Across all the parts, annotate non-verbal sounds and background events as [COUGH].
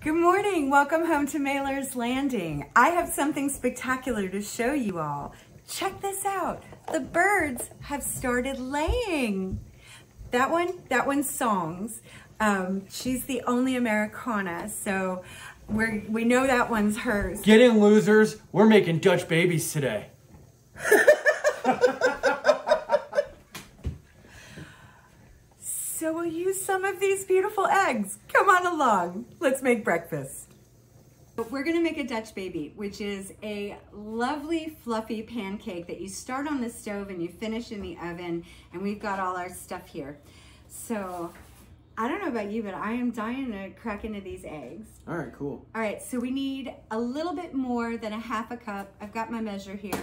Good morning. Welcome home to Mailer's Landing. I have something spectacular to show you all. Check this out. The birds have started laying. That one, that one's Songs. Um, she's the only Americana, so we're, we know that one's hers. Get in, losers. We're making Dutch babies today. [LAUGHS] So we'll use some of these beautiful eggs. Come on along. Let's make breakfast. We're gonna make a Dutch baby, which is a lovely fluffy pancake that you start on the stove and you finish in the oven. And we've got all our stuff here. So I don't know about you, but I am dying to crack into these eggs. All right, cool. All right, so we need a little bit more than a half a cup. I've got my measure here.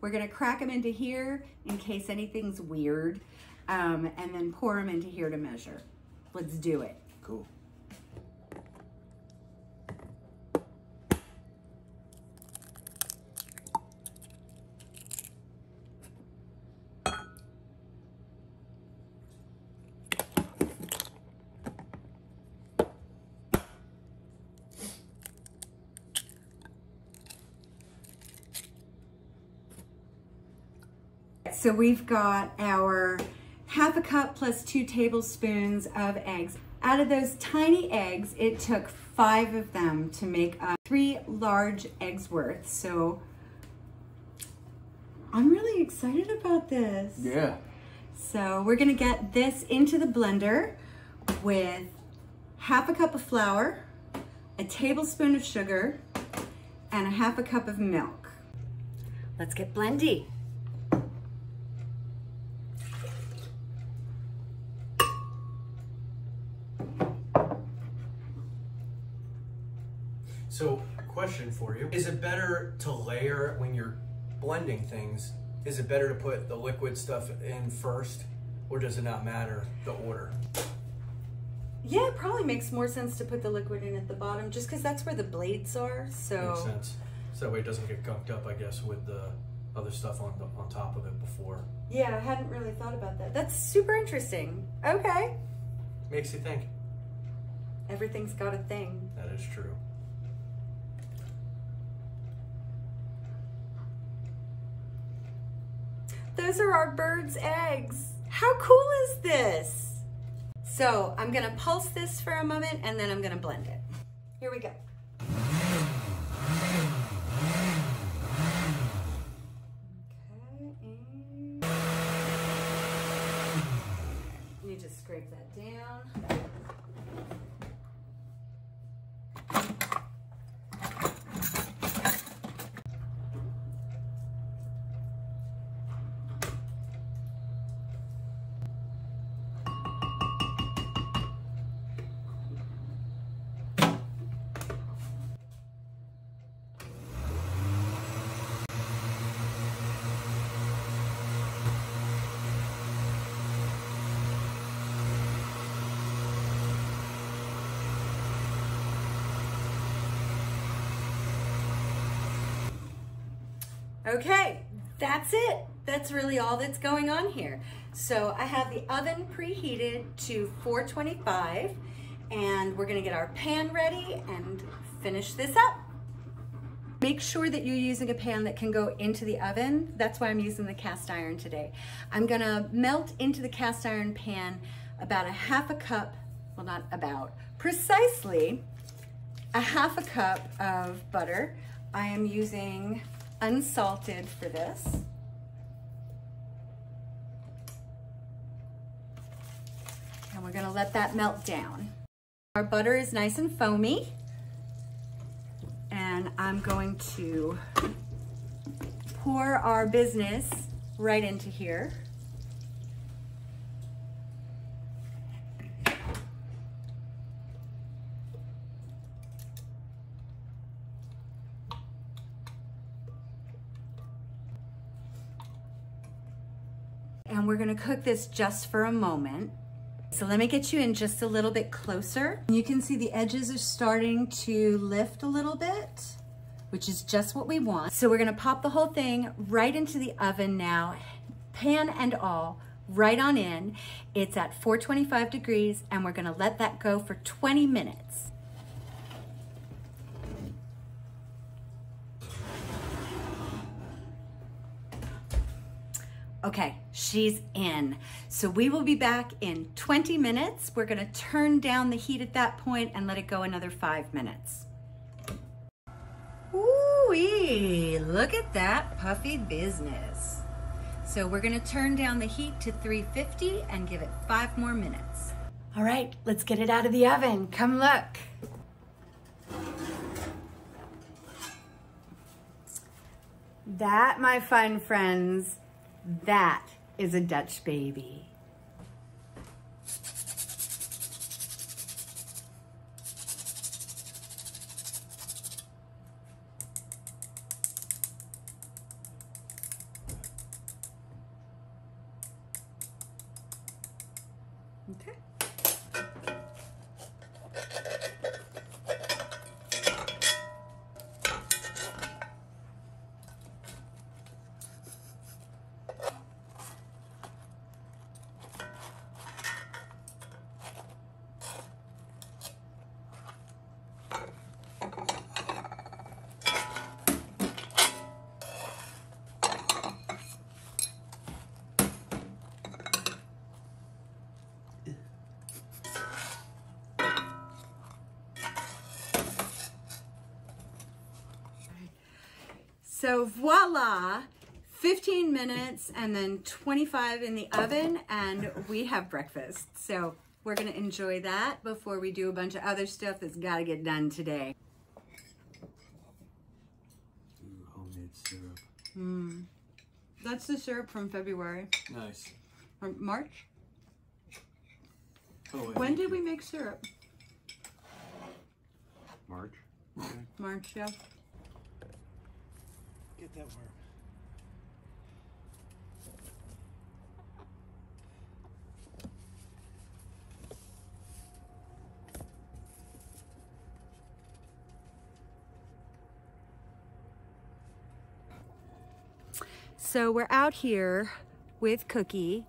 We're gonna crack them into here in case anything's weird, um, and then pour them into here to measure. Let's do it. Cool. So we've got our half a cup plus two tablespoons of eggs. Out of those tiny eggs, it took five of them to make up three large eggs worth. So I'm really excited about this. Yeah. So we're gonna get this into the blender with half a cup of flour, a tablespoon of sugar, and a half a cup of milk. Let's get blendy. So, question for you. Is it better to layer when you're blending things? Is it better to put the liquid stuff in first? Or does it not matter the order? Yeah, it probably makes more sense to put the liquid in at the bottom just because that's where the blades are. So Makes sense. So that way it doesn't get gunked up, I guess, with the other stuff on the, on top of it before. yeah, I hadn't really thought about that. That's super interesting. Okay. Makes you think. Everything's got a thing. That is true. Those are our bird's eggs. How cool is this? So I'm gonna pulse this for a moment and then I'm gonna blend it. Here we go. Okay, and you just scrape that down. Okay, that's it. That's really all that's going on here. So I have the oven preheated to 425 and we're gonna get our pan ready and finish this up. Make sure that you're using a pan that can go into the oven. That's why I'm using the cast iron today. I'm gonna melt into the cast iron pan about a half a cup, well not about, precisely a half a cup of butter. I am using unsalted for this. And we're gonna let that melt down. Our butter is nice and foamy. And I'm going to pour our business right into here. And we're gonna cook this just for a moment. So let me get you in just a little bit closer. You can see the edges are starting to lift a little bit, which is just what we want. So we're gonna pop the whole thing right into the oven now, pan and all, right on in. It's at 425 degrees and we're gonna let that go for 20 minutes. Okay, she's in. So we will be back in 20 minutes. We're gonna turn down the heat at that point and let it go another five minutes. Ooh-wee, look at that puffy business. So we're gonna turn down the heat to 350 and give it five more minutes. All right, let's get it out of the oven. Come look. That, my fun friends, that is a Dutch baby. Okay. So voila, 15 minutes and then 25 in the oven and we have breakfast. So we're gonna enjoy that before we do a bunch of other stuff that's gotta get done today. Ooh, homemade syrup. Mm. That's the syrup from February. Nice. Or March? Oh. When did we make syrup? March. March, yeah. Get that worm. So we're out here with Cookie.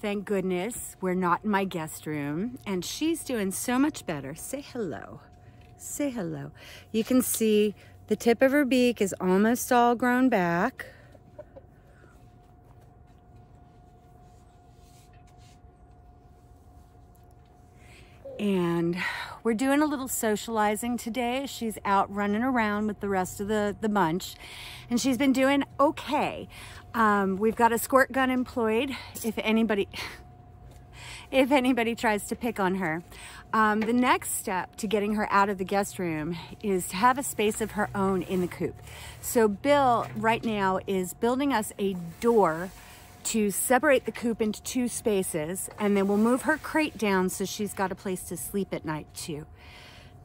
Thank goodness we're not in my guest room and she's doing so much better. Say hello. Say hello. You can see the tip of her beak is almost all grown back. And we're doing a little socializing today. She's out running around with the rest of the, the bunch and she's been doing okay. Um, we've got a squirt gun employed if anybody, [LAUGHS] if anybody tries to pick on her. Um, the next step to getting her out of the guest room is to have a space of her own in the coop. So Bill right now is building us a door to separate the coop into two spaces and then we'll move her crate down so she's got a place to sleep at night too.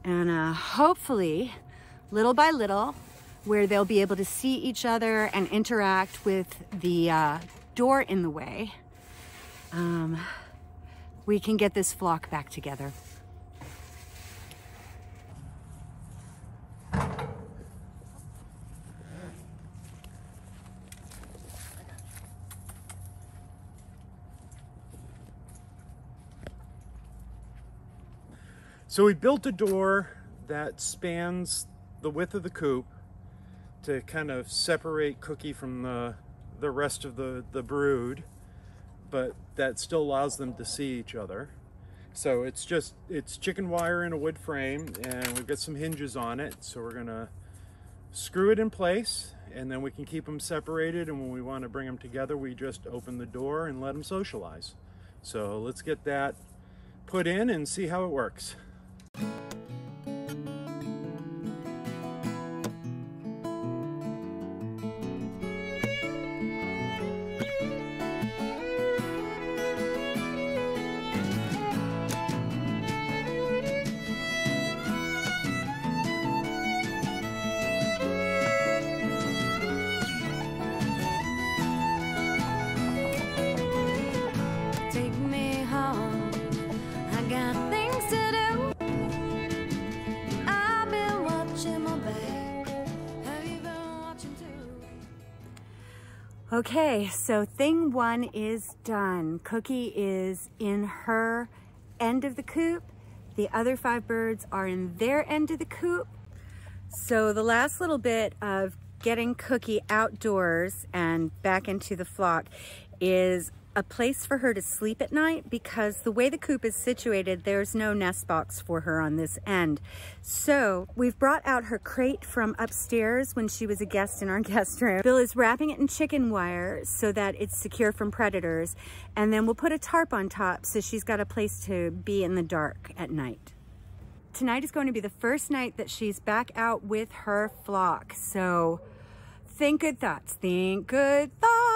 And uh, hopefully, little by little, where they'll be able to see each other and interact with the uh, door in the way, um, we can get this flock back together. So we built a door that spans the width of the coop to kind of separate Cookie from the, the rest of the, the brood, but that still allows them to see each other. So it's just, it's chicken wire in a wood frame and we've got some hinges on it. So we're gonna screw it in place and then we can keep them separated. And when we wanna bring them together, we just open the door and let them socialize. So let's get that put in and see how it works. Okay, so thing one is done. Cookie is in her end of the coop. The other five birds are in their end of the coop. So the last little bit of getting Cookie outdoors and back into the flock is a place for her to sleep at night because the way the coop is situated, there's no nest box for her on this end. So we've brought out her crate from upstairs when she was a guest in our [LAUGHS] guest room. Bill is wrapping it in chicken wire so that it's secure from predators. And then we'll put a tarp on top so she's got a place to be in the dark at night. Tonight is going to be the first night that she's back out with her flock. So think good thoughts, think good thoughts.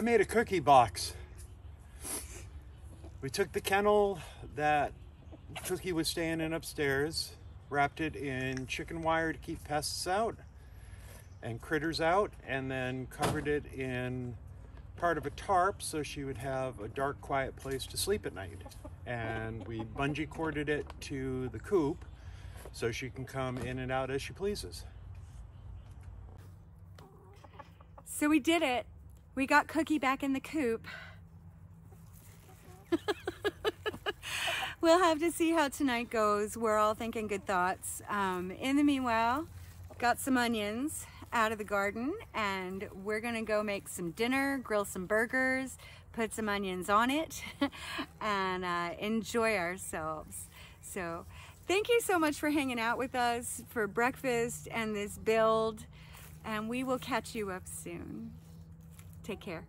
I made a cookie box. We took the kennel that Cookie was staying in upstairs, wrapped it in chicken wire to keep pests out and critters out, and then covered it in part of a tarp so she would have a dark, quiet place to sleep at night. And we bungee corded it to the coop so she can come in and out as she pleases. So we did it. We got Cookie back in the coop. we'll have to see how tonight goes. We're all thinking good thoughts. Um, in the meanwhile, got some onions out of the garden and we're gonna go make some dinner, grill some burgers, put some onions on it [LAUGHS] and uh, enjoy ourselves. So thank you so much for hanging out with us for breakfast and this build and we will catch you up soon. Take care.